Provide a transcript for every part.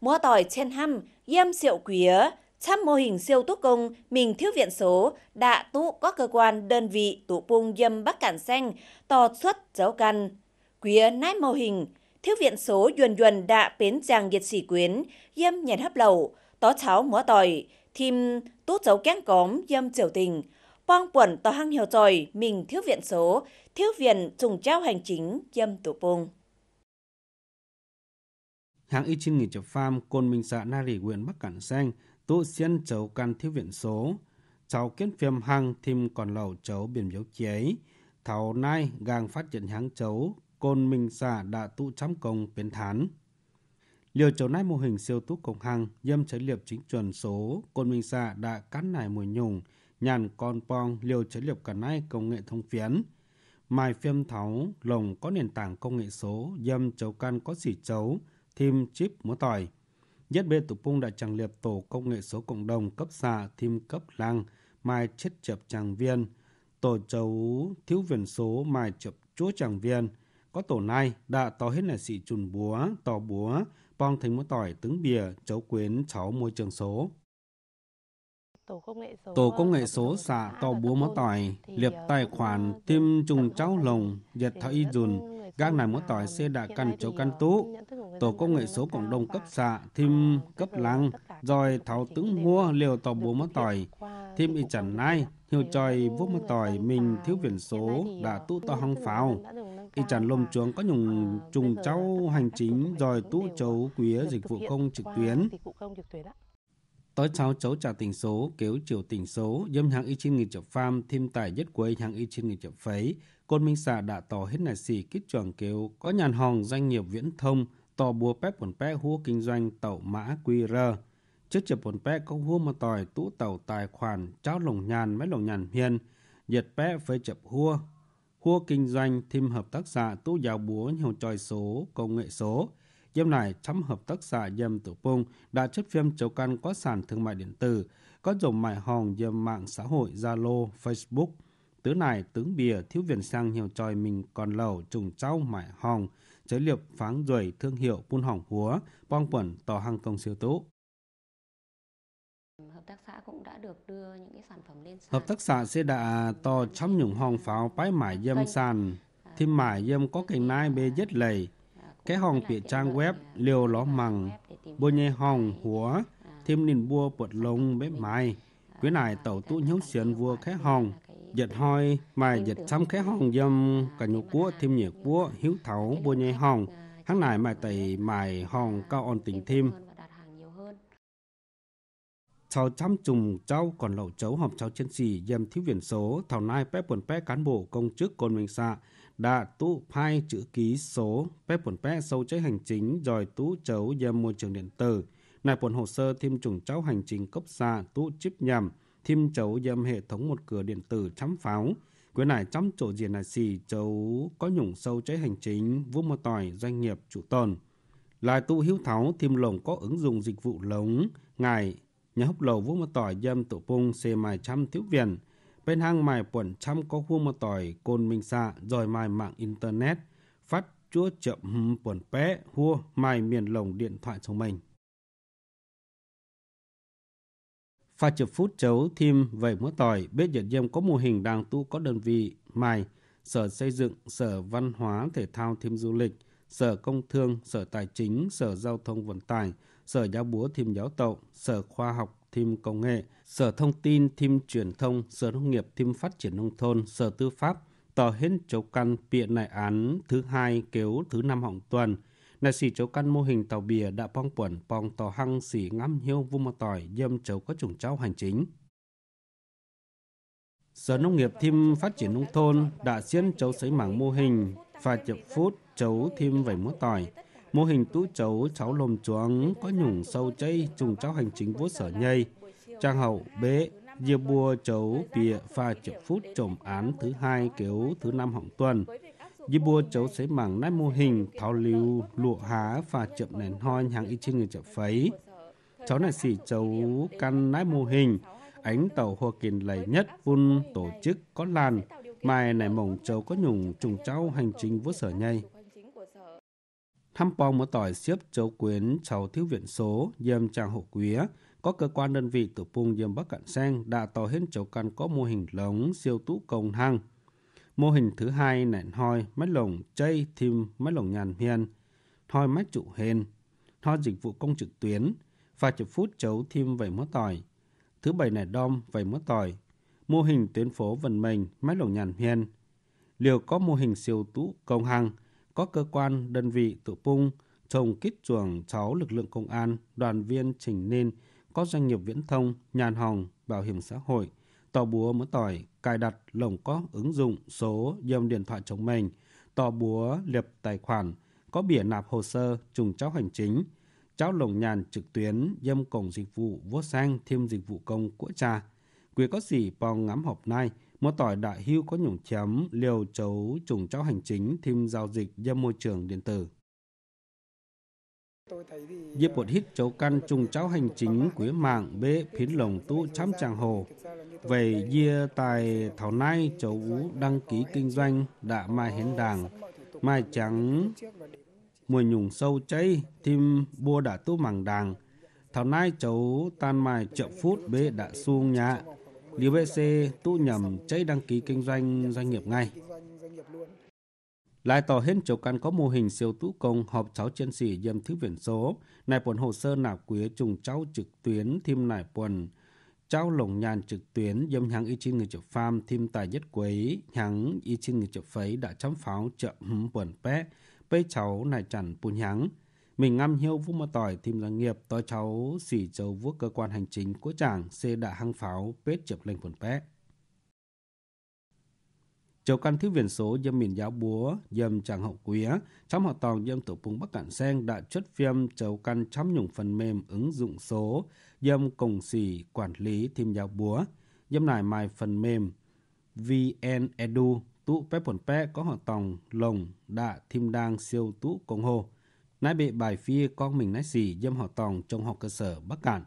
mua tỏi trên hăm, yêm siệu quía, Trăm mô hình siêu túc công, mình thiếu viện số, đã tụ có cơ quan đơn vị tụ bung dâm bắc cản xanh, tò xuất dấu căn. Quía nái mô hình, thiếu viện số duần duần đã bến chàng nhiệt sĩ quyến, yêm nhàn hấp lẩu, tó cháo múa tỏi, thìm tú dấu kén cóm yêm triều tình. Quang quẩn tỏ hăng hiểu tròi, mình thiếu viện số, thiếu viện trùng trao hành chính dâm tụ bung. Hãng y chín nghỉ chập pham, côn minh xã rì huyện Bắc Cản Xanh, tụ xiên chấu căn thiếu viện số, cháu kiến phim hăng thêm còn lầu chấu biển dấu chế, thảo nai gang phát triển hãng chấu, côn minh xã đã tụ chăm công biến thán. Liều chấu nai mô hình siêu túc công hăng, dâm chế liệp chính chuẩn số, côn minh xã đã cắn nải mùi nhùng nhàn con pong liều chế liệp cả nai công nghệ thông phiến. Mai phim tháo lồng có nền tảng công nghệ số, dâm chấu căn có xỉ chấu, thêm chip múa tỏi. Nhất bê tụ pung đã chẳng liệp tổ công nghệ số cộng đồng cấp xã thêm cấp lăng, mai chết chập tràng viên, tổ chấu thiếu viện số mai chập chúa tràng viên. Có tổ này đã tỏ hết là sĩ chùn búa, tỏ búa, bong thành múa tỏi tướng bìa, chấu quyến cháu môi trường số. Tổ công nghệ số, Tổ công nghệ số xạ tỏ búa múa tỏi, liệp tài khoản tim trùng cháu lồng, diệt thảo y dùn, gác này múa tỏi xe đã căn chấu căn tú, tổ công nghệ số cộng đồng cấp xã thêm cấp làng, rồi thảo tướng mua liều tàu bố mất tỏi thêm y chẳng nay hiểu tròi vô mất tỏi mình thiếu viện số đã tu to hăng pháo y chẳng lồng chuông có nhùng trùng cháu hành chính rồi tu chấu quý dịch vụ công trực tuyến. Tối cháu cháu trả tỉnh số kéo chiều tỉnh số dâm hàng y trên nghìn chập pham, thêm tải nhất quấy hàng y trên nghìn chập phấy côn minh xã đã tỏ hết nài xì kích chuẩn kéo có nhàn hòn doanh nghiệp viễn thông tò bùa pép bổn pé hua kinh doanh tàu mã QR. Trước chập bổn pé có hua mà tỏi tủ tàu tài khoản cháo lồng nhàn mấy lồng nhàn hiền Diệt pé phơi chập hua. Hua kinh doanh thêm hợp tác xã tủ giàu búa nhiều tròi số, công nghệ số. Dâm này chấm hợp tác xã dâm tổ pung đã chất phim chấu căn có sản thương mại điện tử, có dùng mại hòn dâm mạng xã hội Zalo, Facebook. Tứ này tướng bìa thiếu viện sang nhiều tròi mình còn lầu trùng trao mại hòn, chế liệp pháng ruồi thương hiệu phun hỏng húa, bong quẩn tỏ hàng công siêu tố. Hợp tác xã cũng đã được đưa những cái sản phẩm lên sàn. Hợp tác xã sẽ đã to chấm nhung hong pháo bái mải dâm sàn, thêm mải dâm có cành nai bê dứt lầy, cái hong bịa trang web liều ló mằng, bôi nhê hong húa, thêm nền bua bột lông bếp mai, quý này tàu tụ nhấu xiên vua cái hong, giật hoi mài giật xăm cái hòn dâm cả nhục cua thêm nhiều cua hiếu thảo bua nhai hòn hắn này mài tẩy mài hòn cao on tình thêm. sau chăm trùng cháu còn lẩu chấu họp cháu chân xì dâm thiếu viện số. Thảo nai pép quần pé cán bộ công chức côn minh xạ. Đã tụ phai chữ ký số pép quần pé sâu chế hành chính rồi tụ chấu dâm môi trường điện tử. Này quần hồ sơ thêm trùng cháu hành trình cấp xa tụ chip nhằm thêm chấu dâm hệ thống một cửa điện tử chấm pháo. Quyển này chấm chỗ diện là xì chấu có nhủng sâu cháy hành chính, vô mô tỏi, doanh nghiệp, chủ tồn. Lại tụ hiếu tháo thêm lồng có ứng dụng dịch vụ lống, ngài, nhà hốc lầu vô mô tỏi dâm tổ pung xe mài trăm thiếu viện. Bên hang mài quẩn trăm có vô mô tỏi côn minh xạ, rồi mài mạng internet, phát chúa chậm quẩn pé, hua, mài miền lồng điện thoại trong mình Pha chụp phút chấu thêm vậy múa tỏi, bếp nhiệt dâm có mô hình đang tu có đơn vị mài, sở xây dựng, sở văn hóa thể thao thêm du lịch, sở công thương, sở tài chính, sở giao thông vận tải, sở giáo búa thêm giáo tậu, sở khoa học thêm công nghệ, sở thông tin thêm truyền thông, sở nông nghiệp thêm phát triển nông thôn, sở tư pháp, tỏ hết chấu căn biện nại án thứ hai kéo thứ năm hỏng tuần, Nà xỉ chấu căn mô hình tàu bìa đã bong quẩn bong tò hăng xỉ ngắm hiêu vung mò tỏi dâm chấu có chủng cháu hành chính. Sở Nông nghiệp thêm phát triển nông thôn đã xiên chấu sấy mảng mô hình và chập phút chấu thêm vẩy múa tỏi. Mô hình tú chấu cháu lồm chuóng có nhủng sâu chây trùng cháu hành chính vô sở nhây. Trang hậu bế, dìa bùa chấu bìa pha chập phút trộm án thứ hai kiểu thứ năm hỏng tuần. Dì bùa cháu sẽ mảng nát mô hình, tháo lưu, lụa há và chậm nền hoi hàng y trên người chậm phấy. Cháu này xỉ cháu căn nát mô hình, ánh tàu hoa kiền lầy nhất, vun tổ chức có làn, mai này mỏng cháu có nhùng trùng cháu hành trình vô sở nhây. thăm pong một tỏi xếp cháu quyến cháu thiếu viện số dâm trang hộ quý có cơ quan đơn vị tử pung dâm bắc cạn sen đã tỏ hết cháu căn có mô hình lống siêu tú công hăng mô hình thứ hai nền hoi máy lồng chay thêm máy lồng nhàn hiền thoi máy trụ hên thoi dịch vụ công trực tuyến và chục phút chấu thêm vẩy mớ tỏi thứ bảy này đom vẩy mớ tỏi mô hình tuyến phố vần mình máy lồng nhàn hiền liệu có mô hình siêu tú công hăng có cơ quan, đơn vị tự pung, trồng kích chuồng cháu lực lượng công an, đoàn viên trình nên, có doanh nghiệp viễn thông, nhàn hồng, bảo hiểm xã hội, tò búa mỡ tỏi, cài đặt lồng có ứng dụng số dâm điện thoại chống mình, tò búa liệp tài khoản, có bìa nạp hồ sơ, trùng cháu hành chính, cháu lồng nhàn trực tuyến, dâm cổng dịch vụ vô sang thêm dịch vụ công của cha. Quý có gì bong ngắm họp nay, một tỏi đại hưu có nhủng chấm, liều chấu trùng cháu hành chính thêm giao dịch dâm môi trường điện tử. Dịp bột hít chấu căn trùng cháu hành chính quý mạng bế phiến lồng tu chám tràng hồ. Về dìa tài thảo nai chấu đăng ký kinh doanh đã mai hiến đàng, mai trắng mùi nhùng sâu cháy thêm bua đã tu mảng đàng. Thảo nai chấu tan mai chợ phút bế đã xuông nhạ Điều BC tu nhầm cháy đăng ký kinh doanh doanh nghiệp ngay. Lại tỏ hết chỗ căn có mô hình siêu tú công họp cháu chiến sĩ dâm thứ viện số, này quần hồ sơ nạp quế trùng cháu trực tuyến thêm nải quần cháu lồng nhàn trực tuyến dâm hàng y chín người chụp pham thêm tài nhất quấy hàng y chín người chụp phấy đã chấm pháo chợ hấm quần bé bê cháu này chẳng bùn nhắng mình ngâm hiếu vũ mà tỏi thêm là nghiệp tôi cháu xỉ châu vuốt cơ quan hành chính của chàng xê đã hăng pháo bết chụp lên quần bé. Châu căn thiếu viện số dâm miền giáo búa, dâm chàng hậu quý, trong họ tòng dâm tổ phung Bắc Cản Sen đã chất phim châu căn chấm nhùng phần mềm ứng dụng số, dâm cùng xỉ quản lý thêm giáo búa, dâm nải mài phần mềm VN Edu, tụ pep quần pe có họ tòng lồng đã thêm đang siêu tụ công hồ. Nãy bị bài phi con mình nãy xỉ dâm họ tòng trong học cơ sở Bắc Cạn.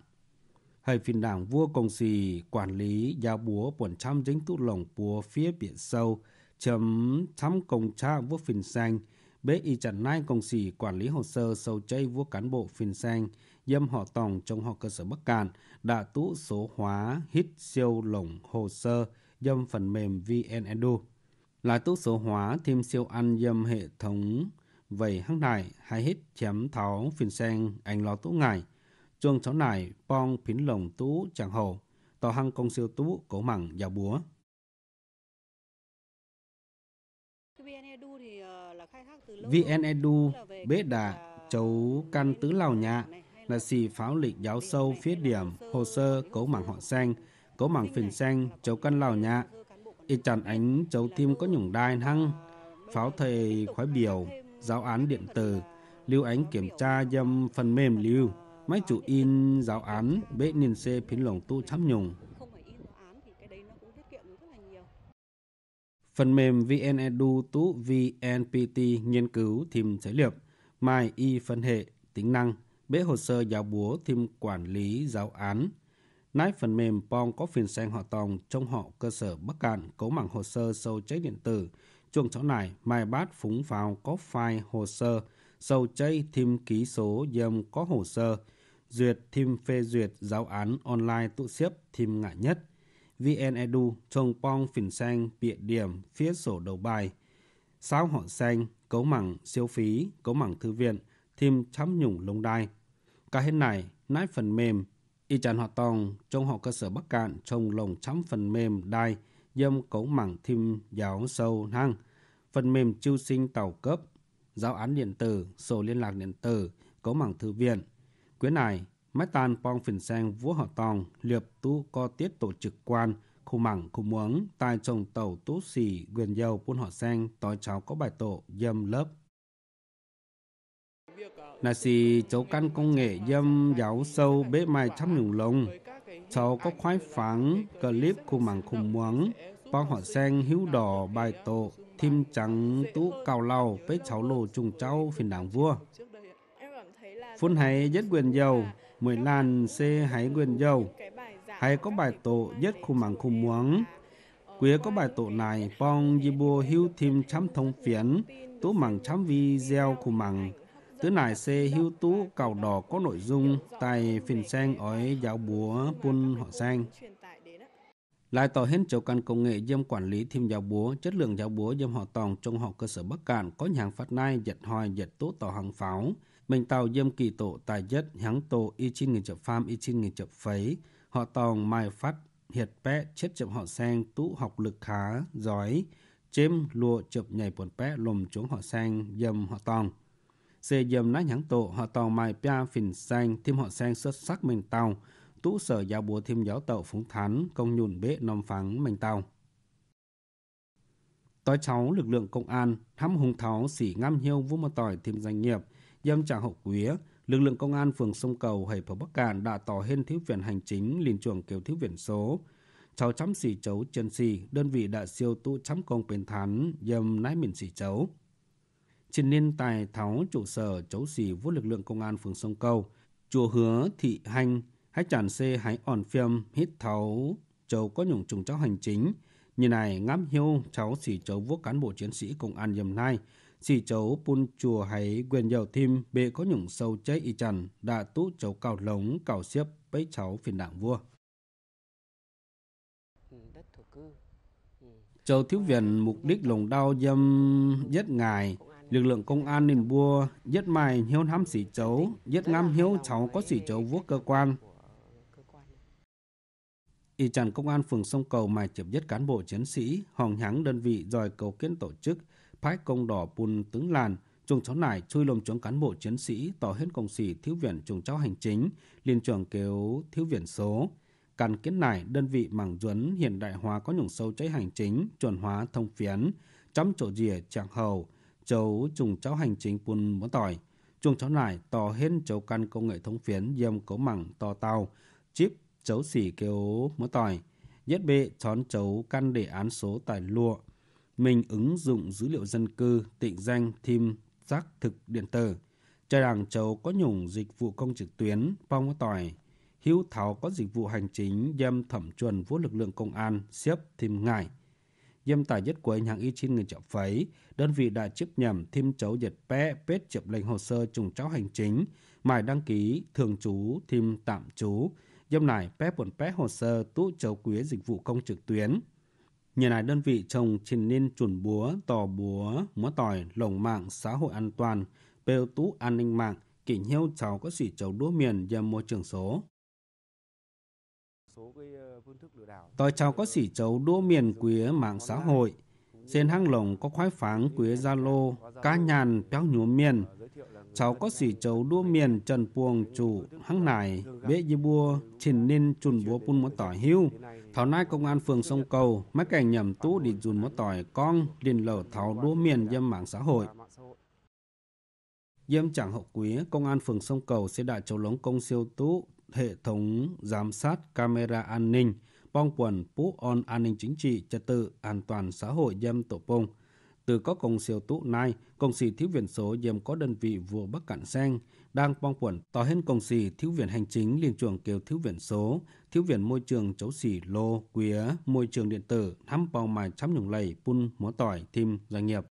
Hay phiên đảng vua công xì quản lý giáo búa buồn trăm dính tụ lồng búa phía biển sâu chấm thăm công cha vua phiên sang bế y chẳng nai công sĩ quản lý hồ sơ sâu chay vua cán bộ phiên sang dâm họ tòng trong họ cơ sở Bắc Cạn, đã tú số hóa hít siêu lồng hồ sơ, dâm phần mềm VNEDU. Là tú số hóa thêm siêu ăn dâm hệ thống vậy hăng đại hay hít chém tháo phiền sen anh lo tú ngài chuông cháu này pong phín lồng tú chẳng hồ tỏ hăng công siêu tú cổ mẳng, giàu búa VNEDU bế đà chấu căn tứ lào nhạ là xì pháo lịch giáo sâu phía điểm hồ sơ cấu mảng họ xanh cấu mảng phình xanh chấu căn lào nhạ y chẳng ánh chấu tim có nhủng đai hăng pháo thầy khói biểu giáo án điện tử, lưu ánh kiểm tra dâm phần mềm lưu, máy chủ in giáo án bế niên xe phiến lồng tu chấm nhung. Phần mềm VNEDU tú VNPT nghiên cứu thêm giới liệu, mai y phân hệ, tính năng, bế hồ sơ giáo búa thêm quản lý giáo án. Nái phần mềm Pong có phiên sang họ tòng trong họ cơ sở Bắc Cạn cấu mảng hồ sơ sâu cháy điện tử, chuồng chỗ này mai bát phúng vào có file hồ sơ, sâu chay thêm ký số dâm có hồ sơ, duyệt thêm phê duyệt giáo án online tụ xếp thêm ngại nhất. VNEDU trông pong phình xanh Địa điểm phía sổ đầu bài. Sao họ xanh, cấu mảng siêu phí, cấu mảng thư viện, thêm chấm nhủng lông đai. Cả hết này, nái phần mềm, y chán họ tòng trong họ cơ sở Bắc Cạn trông lồng chấm phần mềm đai, dâm cấu mảng thêm giáo sâu năng, phần mềm chiêu sinh tàu cấp, giáo án điện tử, sổ liên lạc điện tử, cấu mảng thư viện. Quyến này, Mái tàn bong phình sang vua họ tòng, liệp tu co tiết tổ trực quan, khu mảng khu muống, tai trồng tàu tú xì, quyền dầu buôn họ sang, tối cháu có bài tổ, dâm lớp. Là xì cháu căn công nghệ dâm giáo sâu bế mai chăm nhùng lông, cháu có khoái phán, clip khu mảng khu muống, bong họ sang hiếu đỏ bài tổ, thim trắng tú cao lau với cháu lô trùng cháu phiền đảng vua. Phun hay rất quyền dầu, mười lan xê hãy nguyên dầu. Hãy có bài tổ nhất khu mảng khu muống. Quế có bài tổ này bong di bùa hưu thêm chấm thông phiến, tú mảng chấm video khu mảng tứ này xe hưu tú cầu đỏ có nội dung tại phiền sen ở giáo búa buôn họ sang lại tỏ hết chỗ căn công nghệ dâm quản lý thêm giáo búa chất lượng giáo búa dâm họ tòng trong họ cơ sở bắc cạn có nhàng phát nai giật hoài giật tố tỏ hàng pháo mình tàu dâm kỳ tổ tài chất hắn tổ y chín nghìn chập pham, y chín nghìn chập phấy. Họ tòng mai phát, hiệt pé, chết chậm họ sang tú học lực khá giỏi chém lụa chụp nhảy buồn pé, lùm chúng họ sang dâm họ tòng. Xe dâm nát nhắn tổ họ tòng mai pia phình sang thêm họ sang xuất sắc mình tàu tú sở giáo búa thêm giáo tàu phúng thán, công nhùn bế nòm phẳng mình tàu tối cháu lực lượng công an thăm hùng tháo xỉ ngam hiêu vũ một tỏi thêm doanh nghiệp dâm trả hậu quý lực lượng công an phường sông cầu hay phường bắc cạn đã tỏ hên thiếu viện hành chính liền chuồng kiều thiếu viện số. Cháu chấm xì chấu chân xì, đơn vị đã siêu tu chấm công bên thắn, dâm nái mình xì chấu. Trên niên tài tháo trụ sở chấu xì vũ lực lượng công an phường sông cầu chùa hứa thị hành hãy tràn xê hãy ổn phim hít tháo cháu có nhủng trùng cháu hành chính như này ngắm hiếu cháu xỉ chấu vuốt cán bộ chiến sĩ công an dầm nay xỉ chấu pun chùa hay quyền dầu thêm bệ có nhung sâu cháy y chằn đã tú cháu cào lống cào xiếp bấy cháu phiền đảng vua. Châu Thiếu Viện mục đích lồng đau dâm giết ngài, lực lượng công an nên bua, giết mài hiếu hám xỉ chấu, giết ngam hiếu cháu có xỉ chấu vuốt cơ quan. Y tràn công an phường sông cầu mài chụp giết cán bộ chiến sĩ, hòng nhắng đơn vị rồi cầu kiến tổ chức, phái công đỏ bùn tướng làn, trùng cháu nải chui lồng chống cán bộ chiến sĩ tỏ hết công sĩ thiếu viện trùng cháu hành chính, liên trường kêu thiếu viện số. Căn kiến nải đơn vị mảng duấn hiện đại hóa có nhủng sâu cháy hành chính, chuẩn hóa thông phiến, chấm chỗ dìa trạng hầu, chấu trùng cháu hành chính bùn mó tỏi. Trùng cháu nải tỏ hết chấu căn công nghệ thông phiến dâm cấu mảng to tàu, chip chấu xỉ kêu mỡ tỏi. Nhất bệ chón chấu căn đề án số tài lụa. Mình ứng dụng dữ liệu dân cư, tịnh danh, thêm xác thực điện tử. Trời đảng chấu có nhủng dịch vụ công trực tuyến, phong mỡ tỏi, hữu thảo có dịch vụ hành chính dâm thẩm chuẩn vô lực lượng công an xếp thêm ngại. dâm tài nhất của anh hàng y chín người chợ phấy đơn vị đã chấp nhầm thêm chấu dịch pé, pết chụp lệnh hồ sơ trùng cháu hành chính mài đăng ký thường trú thêm tạm trú dâm này bé buồn bé hồ sơ tú chấu quý dịch vụ công trực tuyến Nhà này đơn vị trồng trình nên chuẩn búa, tò búa, múa tỏi, lồng mạng, xã hội an toàn, bêu tú an ninh mạng, kỷ nhiêu cháu có sĩ chấu đua miền dâm môi trường số. Tôi cháu có sỉ chấu đua miền quế mạng xã hội. Trên hang lồng có khoái pháng gia lô, cá nhàn béo nhúa miền. Cháu có sĩ cháu đua miền trần puồng chủ hăng nải bế dì bua trình ninh chùn búa pun một tỏi hưu. Thảo nai công an phường sông cầu, mấy cảnh nhầm tú đi dùn một tỏi con, liền lở thảo đua miền dâm mạng xã hội. Dâm chẳng hậu quý, công an phường sông cầu sẽ đại châu lống công siêu tú hệ thống giám sát camera an ninh, bong quần pú on an ninh chính trị, trật tự, an toàn xã hội dâm tổ bông. Từ có công siêu tụ nay, công sĩ thiếu viện số dìm có đơn vị vừa Bắc Cạn Sen đang bong quẩn tỏ hết công sĩ thiếu viện hành chính liên trường kêu thiếu viện số, thiếu viện môi trường chấu xỉ lô, quía, môi trường điện tử, thăm bao mài chấm nhùng lầy, pun múa tỏi, thêm doanh nghiệp.